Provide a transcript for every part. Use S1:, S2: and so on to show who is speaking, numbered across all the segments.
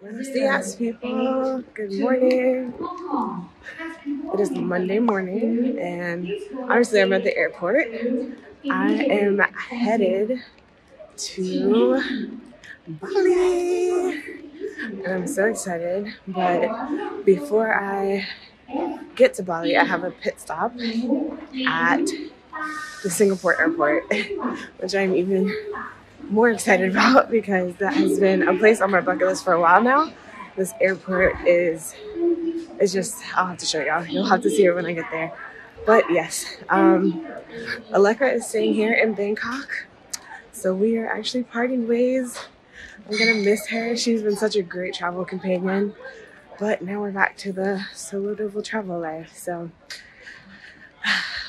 S1: Buenos dias, people. Good morning. It is Monday morning, and obviously, I'm at the airport. I am headed to Bali, and I'm so excited. But before I get to Bali, I have a pit stop at the Singapore airport, which I'm even more excited about because that has been a place on my bucket list for a while now. This airport is is just I'll have to show y'all. You'll have to see it when I get there. But yes, um, Allegra is staying here in Bangkok. So we are actually parting ways. I'm gonna miss her. She's been such a great travel companion. But now we're back to the solo travel life. So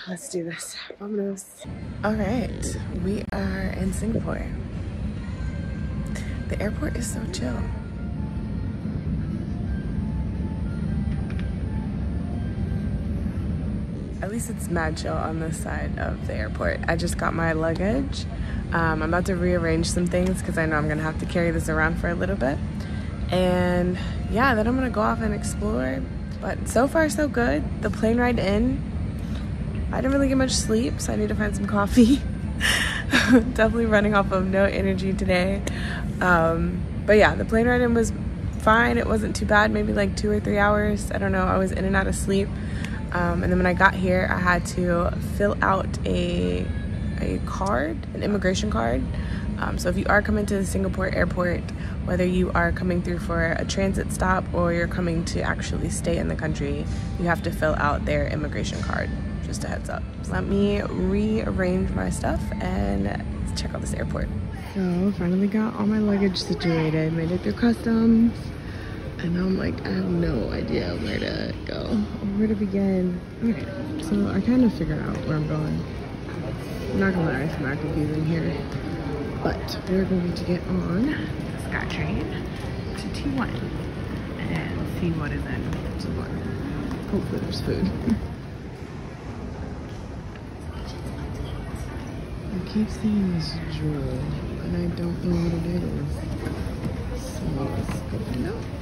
S1: let's do this. All right, we are in Singapore. The airport is so chill. At least it's mad chill on this side of the airport. I just got my luggage. Um, I'm about to rearrange some things because I know I'm gonna have to carry this around for a little bit. And yeah, then I'm gonna go off and explore. But so far so good. The plane ride in, I didn't really get much sleep, so I need to find some coffee. Definitely running off of no energy today. Um, but yeah, the plane ride in was fine. It wasn't too bad, maybe like two or three hours. I don't know. I was in and out of sleep. Um, and then when I got here, I had to fill out a, a card, an immigration card. Um, so if you are coming to the Singapore airport, whether you are coming through for a transit stop or you're coming to actually stay in the country, you have to fill out their immigration card. Just a heads up. Let me rearrange my stuff and check out this airport. So finally got all my luggage situated, made it through customs, and I'm like, I have no idea where to go where to begin. Okay, so I kind of figured out where I'm going. I'm not gonna lie, it's not confusing here. But we're going to get on the SkyTrain to T1 and see what is in T1. Hopefully there's food. I keep seeing this jewel and I don't know what it is. So let's.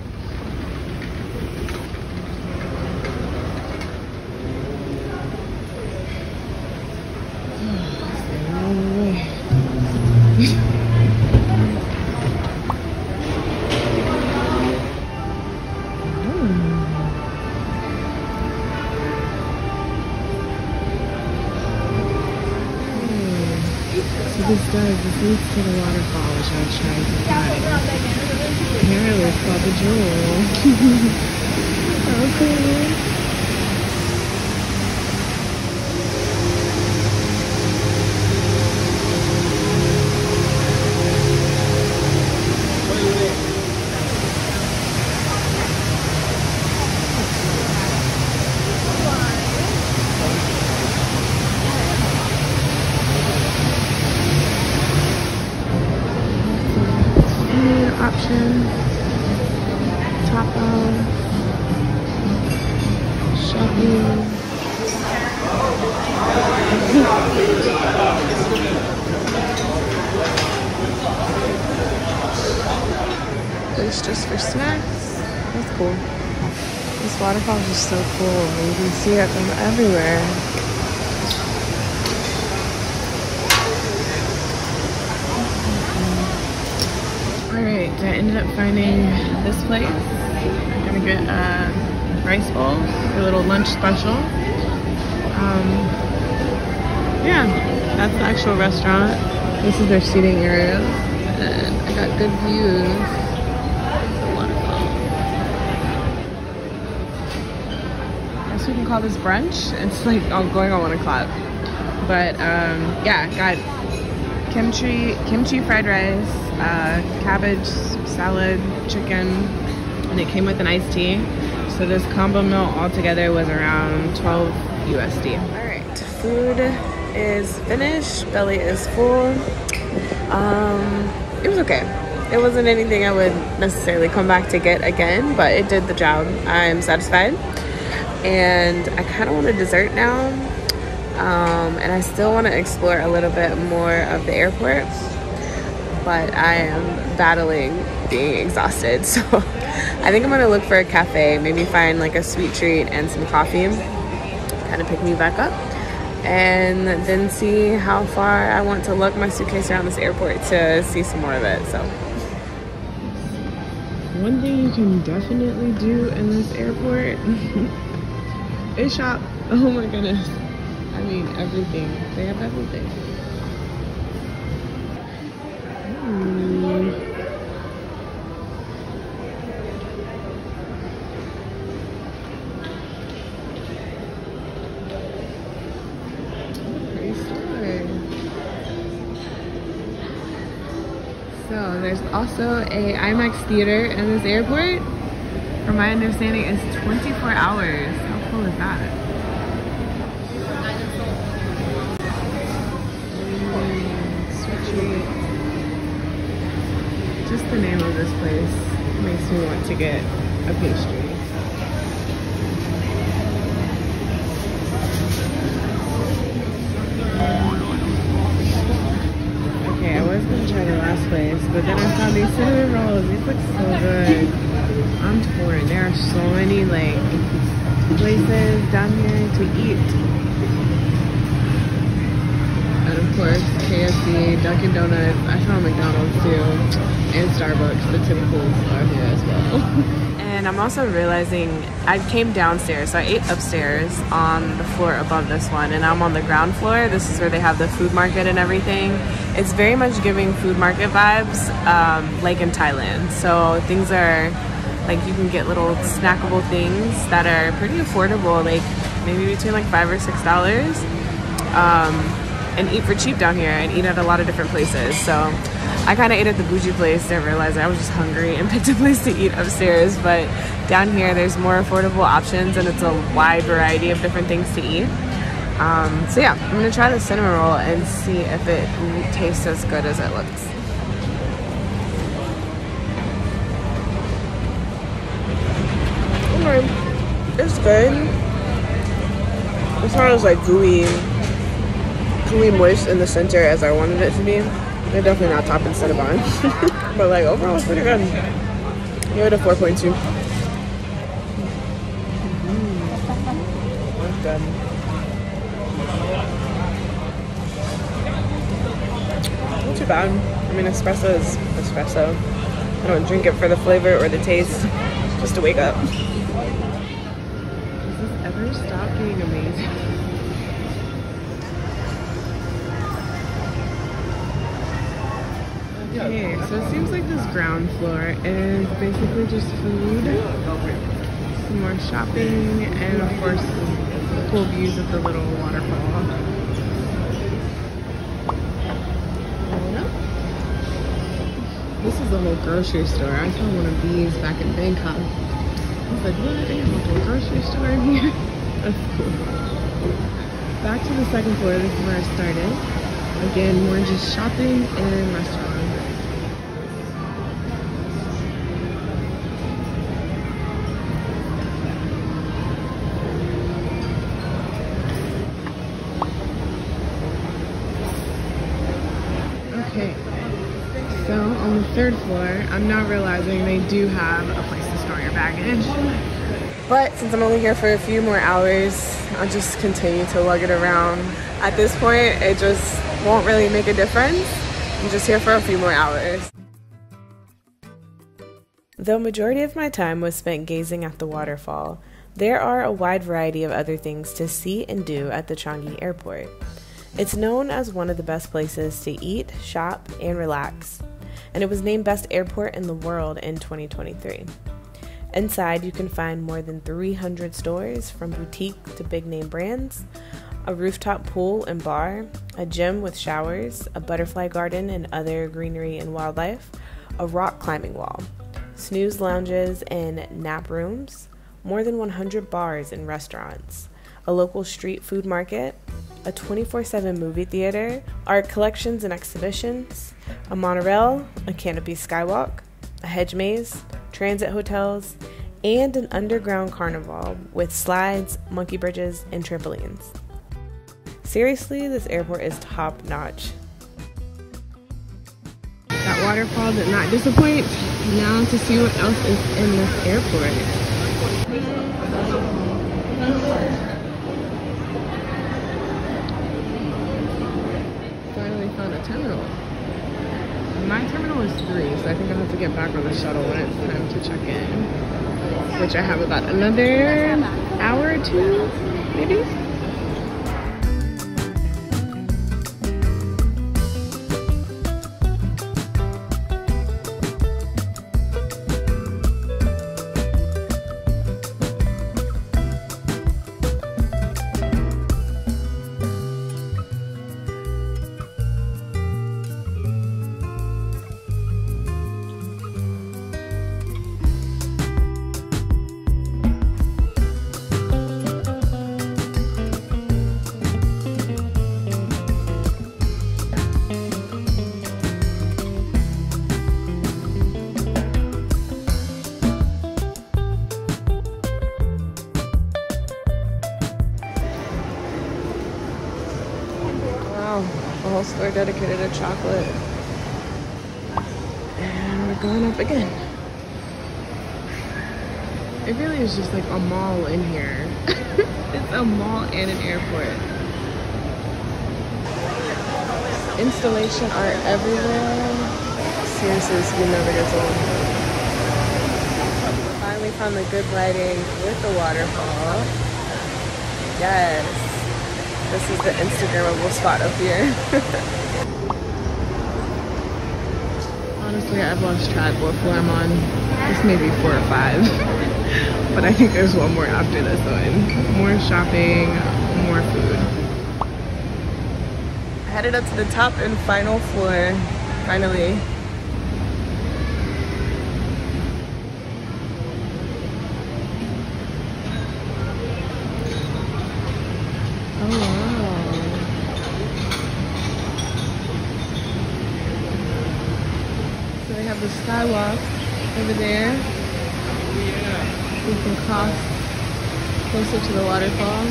S1: So cool. You can see it from everywhere. Alright, I ended up finding this place. I'm gonna get a rice bowls, a little lunch special. Um, yeah, that's the actual restaurant. This is their seating area. And I got good views. I guess we can call this brunch. It's like oh, going on one o'clock. But um, yeah, got kimchi, kimchi fried rice, uh, cabbage, salad, chicken, and it came with an iced tea. So this combo meal altogether was around 12 USD. All right, food is finished, belly is full. Um, it was okay. It wasn't anything I would necessarily come back to get again, but it did the job. I'm satisfied. And I kind of want a dessert now um, and I still want to explore a little bit more of the airport but I am battling being exhausted. So I think I'm gonna look for a cafe, maybe find like a sweet treat and some coffee, kind of pick me back up, and then see how far I want to lug my suitcase around this airport to see some more of it. So. One thing you can definitely do in this airport is shop. Oh my goodness. I mean, everything. They have everything. Hmm. So there's also a IMAX theater in this airport. From my understanding, it's 24 hours. Cool is that? Just the name of this place makes me want to get a pastry. Okay, I was gonna try the last place, but then I found these cinnamon rolls. These look so good. I'm torn. There are so many like places down here to eat. And of course, KFC, Dunkin' Donuts. I found McDonald's too, and Starbucks. The typicals are here as well. And I'm also realizing I came downstairs, so I ate upstairs on the floor above this one, and I'm on the ground floor. This is where they have the food market and everything. It's very much giving food market vibes, um, like in Thailand. So things are like you can get little snackable things that are pretty affordable, like maybe between like five or six dollars, um, and eat for cheap down here and eat at a lot of different places. So I kind of ate at the bougie place, didn't realize I was just hungry and picked a place to eat upstairs. But down here, there's more affordable options and it's a wide variety of different things to eat. Um, so yeah, I'm gonna try the cinnamon roll and see if it tastes as good as it looks. It's good. It's not as like gooey, gooey moist in the center as I wanted it to be. They're definitely not top in Cinnabon. but like overall it's pretty good. Give it a 4.2. Mm, good. Not too bad. I mean espresso is espresso. I don't drink it for the flavor or the taste, just to wake up. Does this ever stop being amazing? Okay, so it seems like this ground floor is basically just food, some more shopping, and of course cool views of the little waterfall. This is the whole grocery store. I saw one of these back in Bangkok. I was like, what? They have a whole grocery store in here? Back to the second floor. This is where I started. Again, more just shopping and restaurants. So on the third floor, I'm now realizing they do have a place to store your baggage. But since I'm only here for a few more hours, I'll just continue to lug it around. At this point, it just won't really make a difference. I'm just here for a few more hours. Though majority of my time was spent gazing at the waterfall, there are a wide variety of other things to see and do at the Changi airport. It's known as one of the best places to eat, shop, and relax and it was named Best Airport in the World in 2023. Inside, you can find more than 300 stores from boutique to big name brands, a rooftop pool and bar, a gym with showers, a butterfly garden and other greenery and wildlife, a rock climbing wall, snooze lounges and nap rooms, more than 100 bars and restaurants, a local street food market, a 24 7 movie theater, art collections and exhibitions, a monorail, a canopy skywalk, a hedge maze, transit hotels, and an underground carnival with slides, monkey bridges, and trampolines. Seriously, this airport is top notch. That waterfall did not disappoint. Now to see what else is in this airport. Finally found a terminal. My terminal is three, so I think I'll have to get back on the shuttle when it's time to check in. Which I have about another hour or two, maybe? Dedicated to chocolate. And we're going up again. It really is just like a mall in here. it's a mall and an airport. Installation art everywhere. Seriously, will never get old. Finally found the good lighting with the waterfall. Yes. This is the Instagrammable spot up here. Honestly, I've lost track what floor I'm on. This maybe four or five. but I think there's one more after this one. More shopping, more food. Headed up to the top and final floor, finally. Skywalk over there. We can cross closer to the waterfall.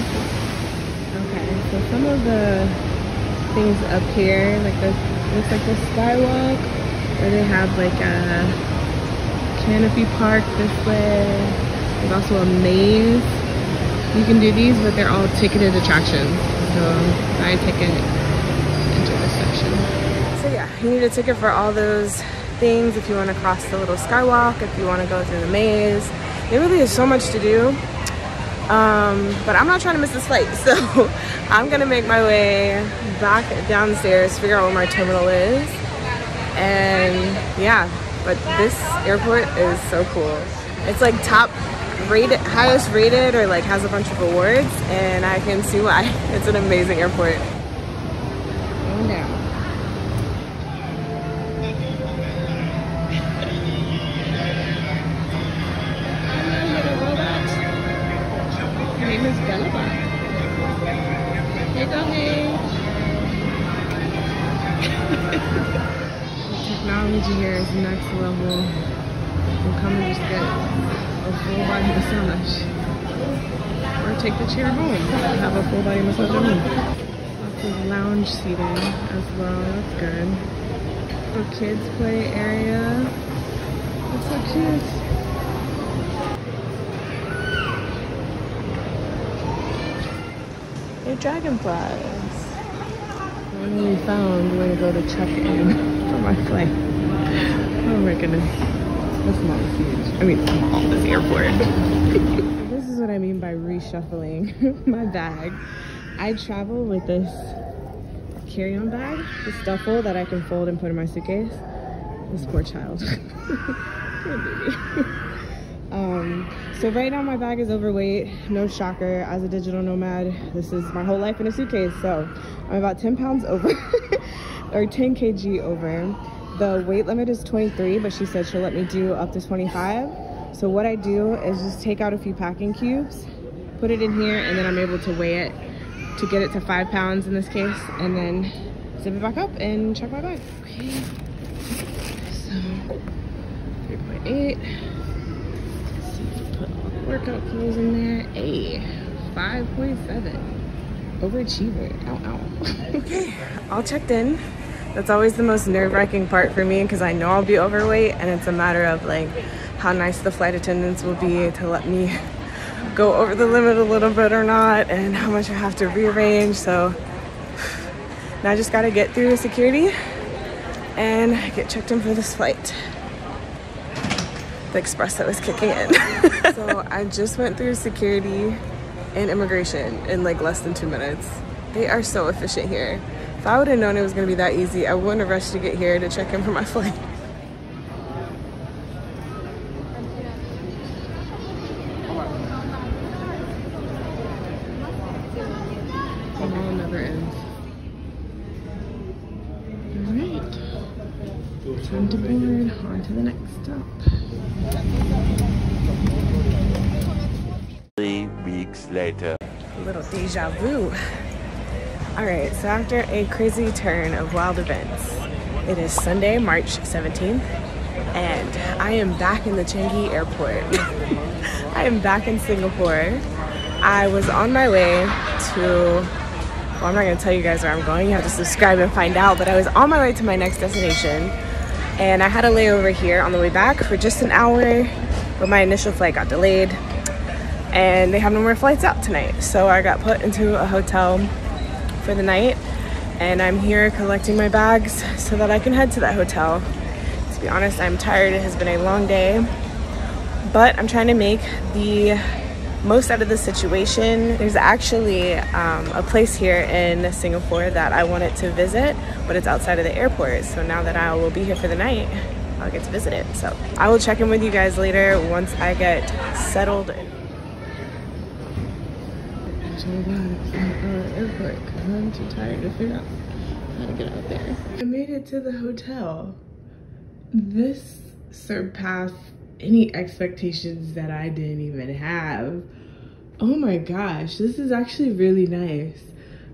S1: Okay, so some of the things up here, like this, looks like the skywalk, where they have like a canopy park this way. There's also a maze. You can do these, but they're all ticketed attractions. So buy a ticket, into this section. So yeah, you need a ticket for all those things if you want to cross the little skywalk, if you want to go through the maze. There really is so much to do. Um, but I'm not trying to miss this flight, so I'm gonna make my way back downstairs, figure out where my terminal is. And yeah, but this airport is so cool. It's like top rated, highest rated or like has a bunch of awards and I can see why. It's an amazing airport. Technology here is next level. You come and just get a full body massage. Or take the chair home have a full body massage at home. Lots of lounge seating as well, that's good. For kids play area. That's so cute. Dragonflies. Finally found where to go to check in for my flight. Oh my goodness. This mall is huge. I mean, small, this airport. this is what I mean by reshuffling my bag. I travel with this carry-on bag, this duffel that I can fold and put in my suitcase. This poor child. poor baby. Um, so right now my bag is overweight, no shocker. As a digital nomad, this is my whole life in a suitcase. So I'm about 10 pounds over, or 10 kg over. The weight limit is 23, but she said she'll let me do up to 25. So what I do is just take out a few packing cubes, put it in here, and then I'm able to weigh it to get it to five pounds in this case, and then zip it back up and check my bag. Okay, so 3.8 workout clothes in there. A 5.7. Overachiever. Ow, ow. okay, all checked in. That's always the most nerve-wracking part for me because I know I'll be overweight and it's a matter of like how nice the flight attendants will be to let me go over the limit a little bit or not and how much I have to rearrange. So now I just gotta get through security and get checked in for this flight. The express that was kicking in. so I just went through security and immigration in like less than two minutes. They are so efficient here. If I would have known it was gonna be that easy, I wouldn't have rushed to get here to check in for my flight. Deja vu. Alright, so after a crazy turn of wild events, it is Sunday, March 17th, and I am back in the Changi airport. I am back in Singapore. I was on my way to well, I'm not gonna tell you guys where I'm going. You have to subscribe and find out. But I was on my way to my next destination and I had a layover here on the way back for just an hour, but my initial flight got delayed and they have no more flights out tonight. So I got put into a hotel for the night and I'm here collecting my bags so that I can head to that hotel. To be honest, I'm tired. It has been a long day, but I'm trying to make the most out of the situation. There's actually um, a place here in Singapore that I wanted to visit, but it's outside of the airport. So now that I will be here for the night, I'll get to visit it. So I will check in with you guys later once I get settled. Airport because I'm too tired to figure out how to get out there. I made it to the hotel. This surpassed any expectations that I didn't even have. Oh my gosh, this is actually really nice.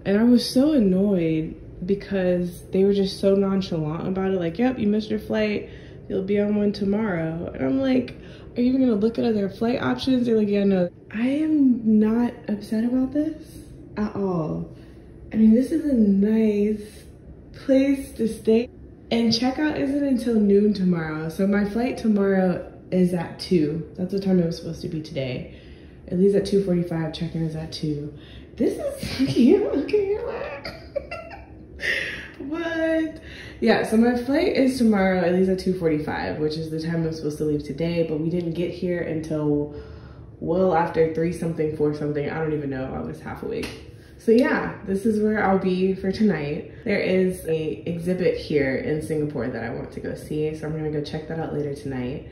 S1: And I was so annoyed because they were just so nonchalant about it. Like, yep, you missed your flight. You'll be on one tomorrow. And I'm like, are you even gonna look at other flight options? They're like, yeah, no. I am not upset about this at all. I mean, this is a nice place to stay. And checkout isn't until noon tomorrow. So my flight tomorrow is at 2. That's what time it was supposed to be today. It leaves at 2.45, check-in is at 2. This is cute, okay. what? Yeah, so my flight is tomorrow, at least at 2.45, which is the time I'm supposed to leave today, but we didn't get here until well after 3 something, 4 something, I don't even know, I was half awake. So yeah, this is where I'll be for tonight. There is a exhibit here in Singapore that I want to go see, so I'm gonna go check that out later tonight.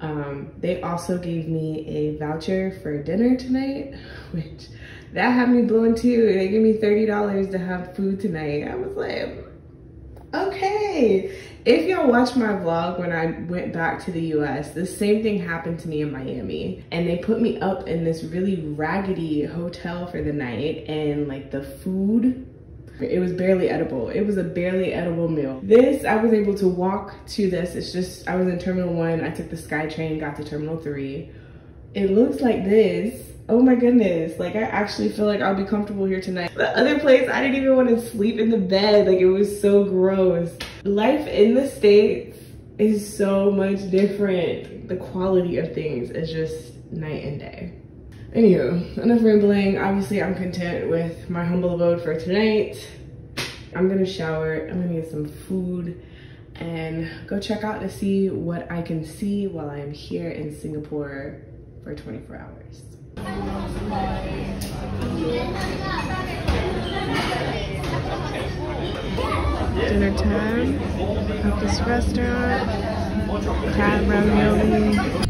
S1: Um, they also gave me a voucher for dinner tonight, which that had me blowing too. They gave me $30 to have food tonight. I was like, okay. If y'all watch my vlog when I went back to the US, the same thing happened to me in Miami. And they put me up in this really raggedy hotel for the night and like the food it was barely edible. It was a barely edible meal. This, I was able to walk to this. It's just, I was in Terminal 1. I took the SkyTrain, got to Terminal 3. It looks like this. Oh my goodness. Like, I actually feel like I'll be comfortable here tonight. The other place, I didn't even want to sleep in the bed. Like, it was so gross. Life in the States is so much different. The quality of things is just night and day. Anywho, enough rambling. Obviously, I'm content with my humble abode for tonight. I'm gonna shower, I'm gonna get some food, and go check out to see what I can see while I'm here in Singapore for 24 hours. Dinner time at this restaurant, crab ravioli.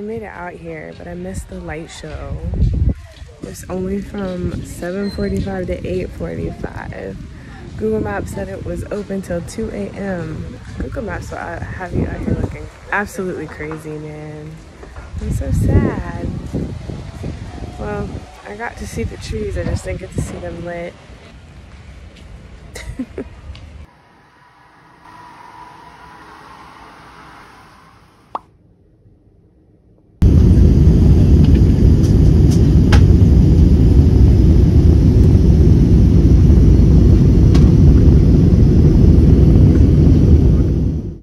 S1: I made it out here, but I missed the light show. It's only from 7.45 to 8.45. Google Maps said it was open till 2 a.m. Google Maps will have you out here looking absolutely crazy, man. I'm so sad. Well, I got to see the trees, I just didn't get to see them lit.